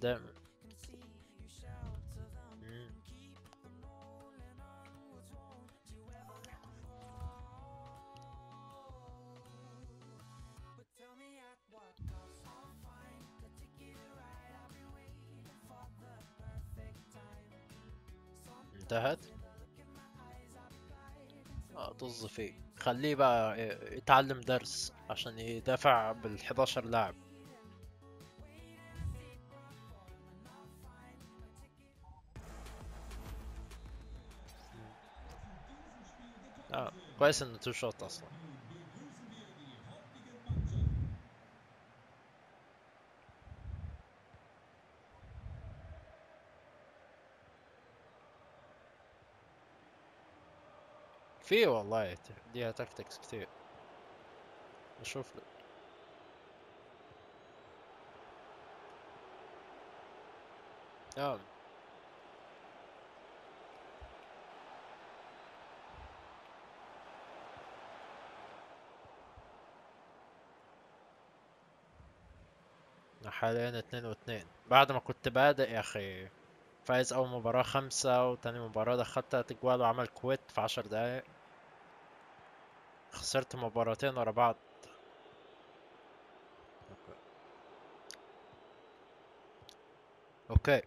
Mm. انتهت؟ طز فيه خليه بقى يتعلم درس عشان يدافع بال 11 لاعب. كويس إنه تو شوت أصلا. في والله ليها تكتكس كتير. نشوف. له. آه. حاليا اتنين واتنين. بعد ما كنت بادئ يا أخي فايز أول مباراة خمسة وتاني مباراة دخلت تلات اجوان وعمل quit في عشر دقايق. خسرت مباراتين ورا بعض. أوكي.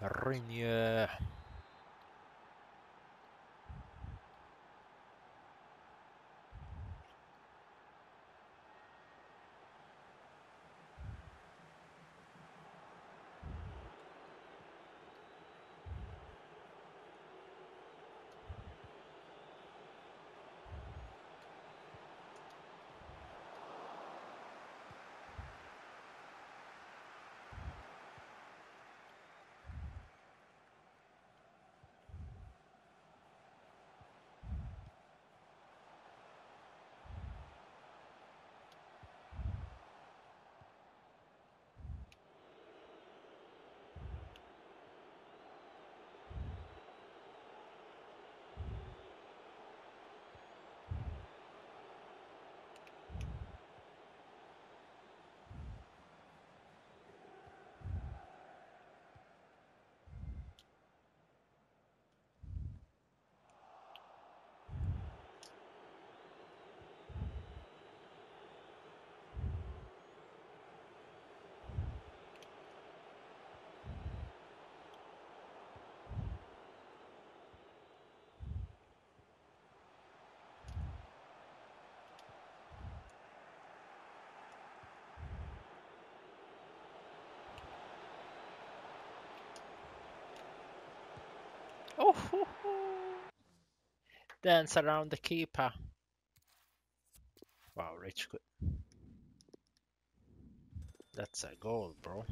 Renier. Oh, ho, ho. dance around the keeper. Wow, rich good. That's a goal, bro.